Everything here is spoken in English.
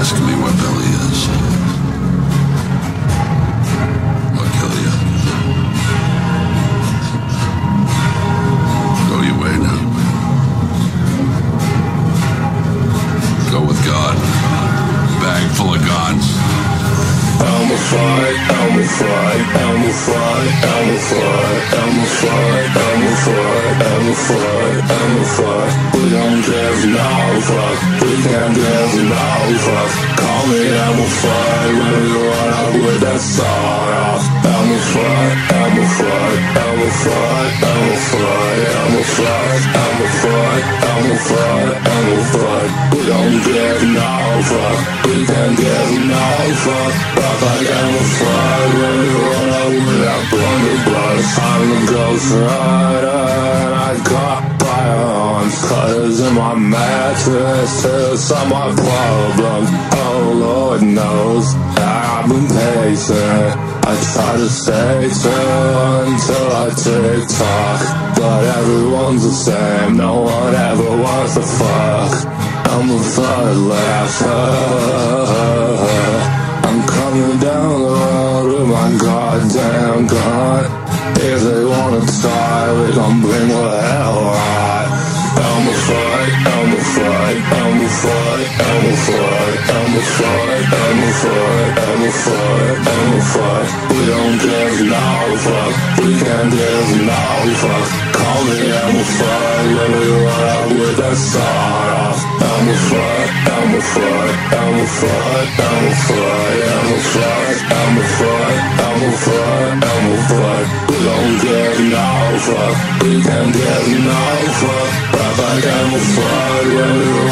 asking me what Billy is. I'll kill you. Go your way now. Go with God. Bag full of guns. Fly, Elmer Fudd, Elmer Fudd, Elmer Fudd, Elmer Fudd, Elmer Fudd, Elmer Fudd, Elmer Fudd. We don't give no fuck, we can't give no fuck. Call me Elmer Fudd when we run up with that sawed. Elmer Fudd, Elmer Fudd, Elmer Fudd, Elmer Fudd, Elmer Fudd, Elmer Fudd, Elmer Fudd, Elmer Fudd. We don't give no fuck, I'm a fuck, I'm a fuck. we can't give no fuck. Rock like Elmer Fudd when we run up with that blunderbuss. I'm a ghost rider I got violence cutters in my mattress to solve my problems. Oh Lord knows I've been patient. I try to stay true until I tick tock, but everyone's the same. No one ever wants to fuck. I'm a third laughter. Try, we gon' bring the hell right. Elmer Fudd, Elmer Fudd, Elmer Fudd, Elmer Fudd, Elmer Fudd, Elmer Fudd, Elmer Fudd, Elmer Fudd. We don't give no fuck, we can't give no fuck. Call me Elmer Fudd, let me run with that sawed off. Elmer Fudd, Elmer Fudd, Elmer Fudd, Elmer Fudd, Elmer Fudd, Elmer Fudd, Elmer Fudd, Elmer Fudd. Don't give no fuck, we can't fuck. Rock like Elmer Fudd, when